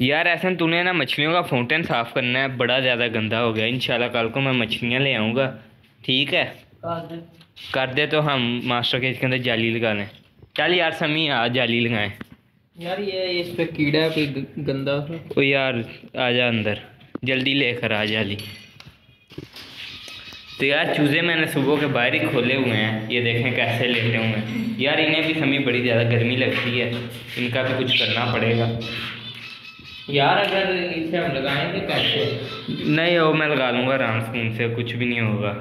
यार ऐसा तूने ना मछलियों का फाउंटेन साफ़ करना है। बड़ा ज़्यादा गंदा हो गया। इंशाल्लाह कल को मैं मछलियाँ ले आऊँगा। ठीक है? कर दे। तो हम मास्टर के अंदर जाली लगा लें। चल यार समी आ जाली लगाएँ। यार ये इस पे कीड़ा है कोई गंदा ओ यार आ जा अंदर। जल्दी लेकर आ जाली। तो यार चूज़े मैंने सुबह के बाहर ही खोले हुए हैं। ये देखें कैसे लेटे हुए हैं। यार इन्हें भी समी बड़ी ज़्यादा गर्मी लगती है। इनका भी कुछ करना पड़ेगा। यार अगर इसे हम लगाएँगे कैसे? नहीं वो मैं लगा लूँगा आराम से उनसे कुछ भी नहीं होगा।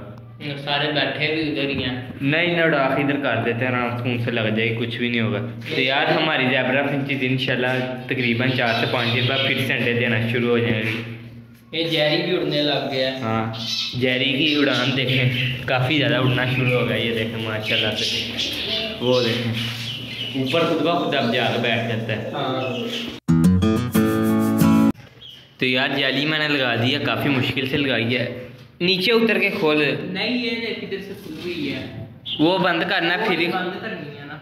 सारे बैठे भी उधर ही हैं। नहीं ना डाक इधर कर देते हैं आराम से उनसे लग जाएगी कुछ भी नहीं होगा। तो यार हमारी जैबरा फिंचिज इंशाल्लाह तकरीबन चार से पाँच दिन बाद फिर से अंडे देना शुरू हो जाएँगी। ये जैरी भी उड़ने लग गया है। जैरी की उड़ान देखें काफ़ी ज़्यादा उड़ना शुरू हो गया ये देखें माशाल्लाह से। वो देखें ऊपर खुद ब खुद अब जाकर बैठ जाता है। हाँ। तो यार जाली मैंने लगा दी है काफ़ी मुश्किल से लगाई है। नीचे उतर के खोल। नहीं ये से खुल गई है। वो बंद करना है फिर। बंद करनी है ना।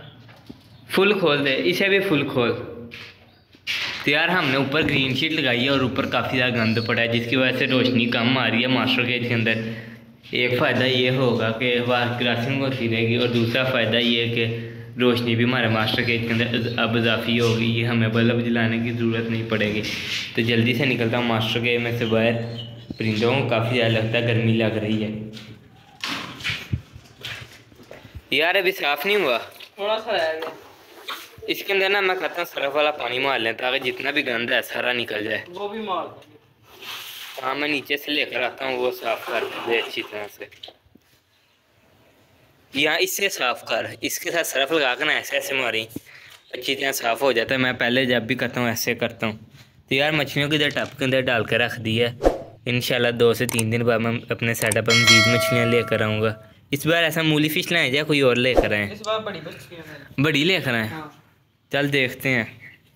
फुल खोल दे इसे भी फुल खोल। तो यार हमने ऊपर ग्रीन शीट लगाई है और ऊपर काफ़ी ज़्यादा गंद पड़ा है जिसकी वजह से रोशनी कम आ रही है मास्टर केज के अंदर। एक फ़ायदा ये होगा कि हवा क्रॉसिंग होती रहेगी और दूसरा फ़ायदा ये है कि रोशनी भी हमारे मास्टर केज के अंदर अब इजाफी होगी ये हमें बल्ब जलाने की ज़रूरत नहीं पड़ेगी। तो जल्दी से निकलता हूँ मास्टर केज में से बाहर। परिंदों को काफ़ी ज़्यादा लगता है गर्मी लग रही है। यार अभी साफ़ नहीं हुआ? थोड़ा सा इसके अंदर ना मैं कहता हूँ सरफ वाला पानी मार लें ताकि जितना भी गंद है सारा निकल जाए। वो भी मार हाँ मैं नीचे से लेकर आता हूँ वो साफ़ कर दे अच्छी तरह से। यहाँ इससे साफ़ कर इसके साथ सरफ लगा कर ना ऐसे ऐसे मारी। अच्छी तरह साफ़ हो जाता है। मैं पहले जब भी करता हूँ ऐसे करता हूँ। तो यार मछलियों के इधर टप के अंदर डाल कर रख दी है। इन दो से तीन दिन बाद मैं अपने सेटअप पर मजीद मछलियाँ लेकर आऊँगा। इस बार ऐसा मूली फ़िश लाए या कोई और लेकर आए इस बार बड़ी लेकर आए हाँ? चल देखते हैं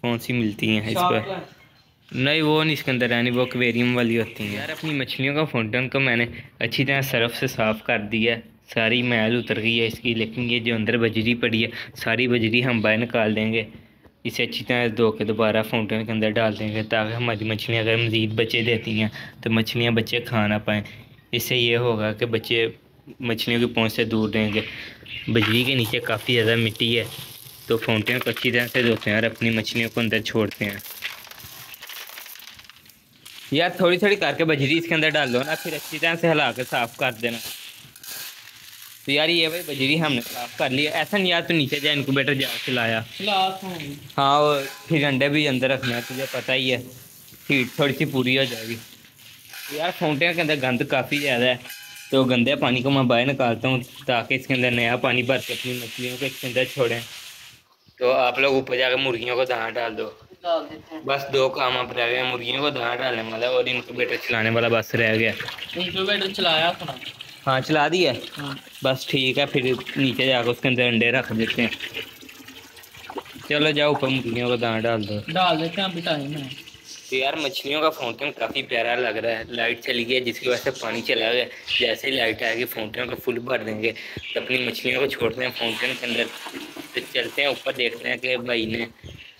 कौन सी मिलती हैं इस पर नहीं वो नहीं इसके अंदर नहीं वो एक्वेरियम वाली होती हैं। यार अपनी मछलियों का फाउंटेन को मैंने अच्छी तरह सरफ से साफ़ कर दिया है। सारी मैल उतर गई है इसकी, लेकिन ये जो अंदर बजरी पड़ी है, सारी बजरी हम बाहर निकाल देंगे। इसे अच्छी तरह धो के दोबारा फाउंटेन के अंदर डाल देंगे, ताकि हमारी मछलियाँ अगर मज़ीद बच्चे देती हैं तो मछलियाँ बच्चे खा ना पाएँ। इससे ये होगा कि बच्चे मछलियों की पहुँच से दूर रहेंगे। बजरी के नीचे काफ़ी ज़्यादा मिट्टी है तो फाउंटेन को अच्छी तरह से धोते हैं और अपनी मछलियों को अंदर छोड़ते हैं। यार थोड़ी थोड़ी करके बजरी इसके अंदर डाल दो ना, फिर अच्छी तरह से हिला के साफ़ कर देना। तो यार ये भाई बजरी हमने साफ़ कर लिया। ऐसा नहीं यार तू नीचे जा इनक्यूबेटर जा चलाया हाँ। वो फिर अंडे भी अंदर रखना है तुझे पता ही है। हीट थोड़ी सी पूरी हो जाएगी। तो यार फाउंटेन के अंदर गंद काफ़ी ज़्यादा है। तो गंदे पानी को मैं बाहर निकालता हूँ ताकि इसके अंदर नया पानी भर के अपनी मछलियों को इसके अंदर छोड़ें। तो आप लोग ऊपर जाकर मुर्गियों को दाना डाल दो। बस दो काम अब रह गए मुर्गियों को दाना डालने वाला और इनक्यूबेटर चलाने वाला बस रह गया। इंक्यूबेटर चलाया हाँ चला दिया हाँ। बस ठीक है फिर नीचे जाकर उसके अंदर अंडे रख देते हैं। चलो जाओ ऊपर मुर्गियों को दाना डाल दो। डाल देते हैं अभी टाइम है तो यार मछलियों का फाउंटेन काफ़ी प्यारा लग रहा है। लाइट चली गई है जिसकी वजह से पानी चला गया। जैसे ही लाइट आएगी फाउंटेन को फुल भर देंगे। तो अपनी मछलियों को छोड़ते हैं फाउंटेन के अंदर। तो चलते हैं ऊपर देखते हैं कि भाई ने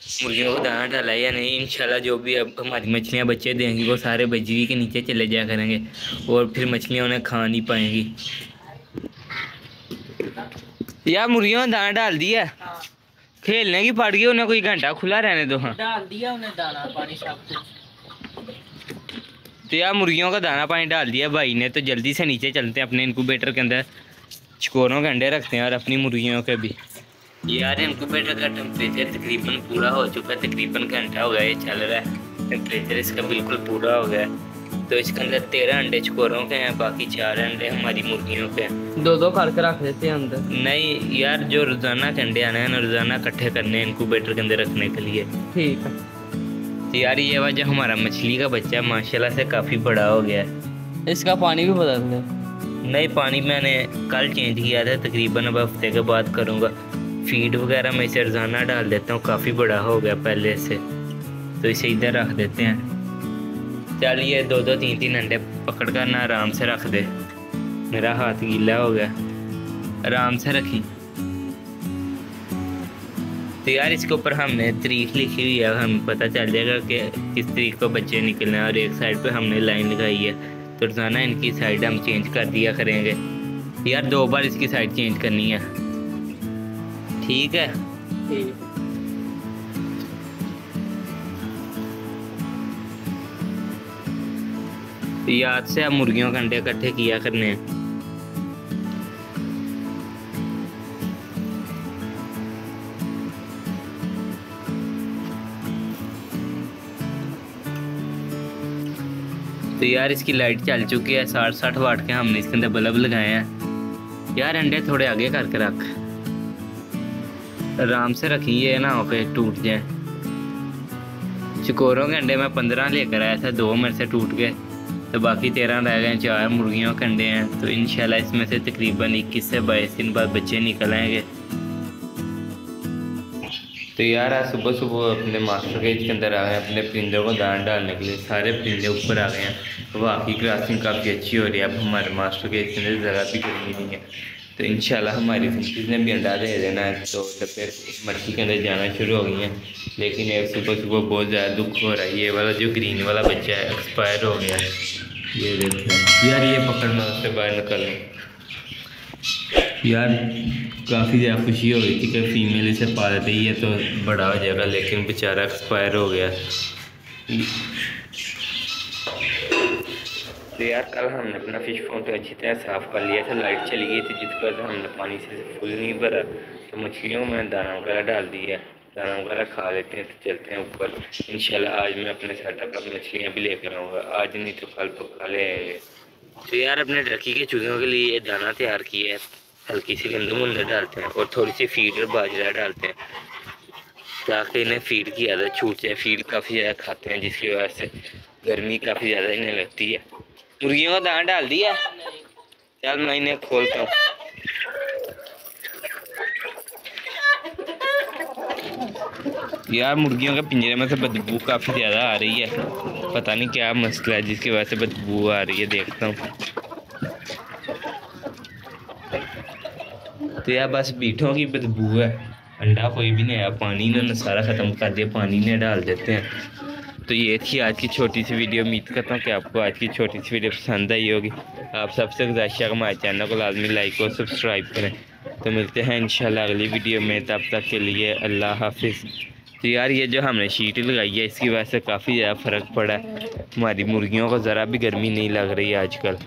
मुर्गियों को दाना डाला या नहीं इंशाल्लाह जो भी अब हमारी मछलियाँ बच्चे देंगी वो सारे बजरी के नीचे चले जाया करेंगे और फिर मछलियाँ उन्हें खा नहीं पाएँगी। यार मुर्गियों ने दाना डाल दिया खेलने की पड़ गई उन्हें कोई घंटा खुला रहने दो हाँ। डाल दिया उन्हें दाना पानी सब कुछ। तो यार मुर्गियों का दाना पानी डाल दिया भाई ने तो जल्दी से नीचे चलते हैं अपने इनक्यूबेटर के अंदर। चकोरों के अंडे रखते हैं और अपनी मुर्गियों के भी। यार इनक्यूबेटर का टेम्परेचर तकरीबन पूरा हो चुका है तकरीबन घंटा हो गया ये चल रहा है। टेम्परेचर इसका बिल्कुल पूरा हो गया तो इसके अंदर तेरह अंडे चकोरों के हैं बाकी चार अंडे हमारी मुर्गियों के हैं। दो दो करके रख देते हैं अंदर। नहीं यार जो रोज़ाना के अंडे आने हैं रोज़ाना इकट्ठे करने हैं इनक्यूबेटर के अंदर रखने के लिए। ठीक है। तो यार ये वजह हमारा मछली का बच्चा माशाल्लाह से काफ़ी बड़ा हो गया है। इसका पानी भी बदल दे। नहीं पानी मैंने कल चेंज किया था तकरीबन अब हफ़्ते के बाद करूँगा। फ़ीड वगैरह मैं इसे रोज़ाना डाल देता हूँ, काफ़ी बड़ा हो गया पहले से। तो इसे इधर रख देते हैं। चल ये दो दो तीन तीन अंडे पकड़ कर ना आराम से रख दे। मेरा हाथ गीला हो गया। आराम से रखी। तो यार इसके ऊपर हमने तरीक लिखी हुई है। हमें पता चल जाएगा कि किस तरीक को बच्चे निकलने और एक साइड पे हमने लाइन लगाई है। तो रोज़ाना इनकी साइड हम चेंज कर दिया करेंगे। यार दो बार इसकी साइड चेंज करनी है। ठीक है। याद से आप मुर्गियों के अंडे इकट्ठे किया करने। हैं तो यार इसकी लाइट चल चुकी है साठ साठ वाट के हमने इसके अंदर बल्ब लगाए हैं। यार अंडे थोड़े आगे करके रख। आराम से रखी ये ना होके टूट जाए। चकोरों के अंडे मैं पंद्रह लेकर आया था, दो मेरे से टूट गए। तो बाकी तेरह रह गए, चार मुर्गियों के अंडे हैं। तो इंशाल्लाह इसमें से तकरीबन इक्कीस से बाईस दिन बाद बच्चे निकल आएँगे। तो यार, आज सुबह सुबह अपने मास्टर केज के अंदर आ गए, अपने परिंदों को दान डालने के लिए। सारे परिंदे ऊपर आ गए हैं। वाकई क्रॉसिंग काफ़ी अच्छी हो रही है। अब हमारे मास्टर केज के अंदर ज़रा भी गर्मी नहीं है। तो इन हमारी फिशेज ने भी अंडा दे देना है तो डब्बे मट्टी के अंदर जाना शुरू हो गई हैं, लेकिन एक सुबह सुबह बहुत ज़्यादा दुख हो रहा है। ये वाला जो ग्रीन वाला बच्चा है एक्सपायर हो गया है। ये देखो, यार ये पकड़ना उससे बाहर निकल यार, काफ़ी ज़्यादा खुशी हो रही थी कि फ़ीमेल इसे पाल रही है तो बड़ा हो जाएगा, लेकिन बेचारा एक्सपायर हो गया। तो यार, कल हमने अपना फ़िश पॉन्ड तो अच्छी तरह साफ़ कर लिया था लाइट चली गई थी जिसकी वजह हमने पानी से फुल नहीं भरा तो मछलियों में दाना वगैरह डाल दिया। दाना वगैरह खा लेते हैं तो चलते हैं ऊपर। इंशाल्लाह आज मैं अपने सेटअप पर मछलियाँ भी लेकर आऊँगा। आज नहीं तो कल पक्का ले। तो यार, अपने ट्रकी के चूहों के लिए दाना तैयार किया है। हल्की सी गंदम अंदर डालते हैं और थोड़ी सी फ़ीड और बाजरा डालते हैं, ताकि इन्हें फ़ीड की ज़्यादा छूट जाए। फ़ीड काफ़ी ज़्यादा खाते हैं, जिसकी वजह से गर्मी काफ़ी ज़्यादा इन्हें लगती है। मुर्गियों का दाना डाल दिया। चल मैं इन्हें खोलता हूँ। यार, मुर्गियों के पिंजरे में से बदबू काफ़ी ज़्यादा आ रही है। पता नहीं क्या मसला है, जिसकी वजह से बदबू आ रही है, देखता हूँ। तो यार, बस बीठों की बदबू है। अंडा कोई भी नहीं आया पानी ने सारा ख़त्म कर दिया, पानी ने डाल देते हैं। तो ये थी आज की छोटी सी वीडियो उम्मीद करता हूँ कि आपको आज की छोटी सी वीडियो पसंद आई होगी। आप सबसे गुजारिश है, हमारे चैनल को लाजमी लाइक और सब्सक्राइब करें। तो मिलते हैं इंशाल्लाह अगली वीडियो में, तब तक के लिए अल्लाह हाफिज़। तो यार, ये जो हमने शीट लगाई है, इसकी वजह से काफ़ी ज़्यादा फ़र्क पड़ा है। हमारी मुर्गियों को ज़रा भी गर्मी नहीं लग रही है आजकल।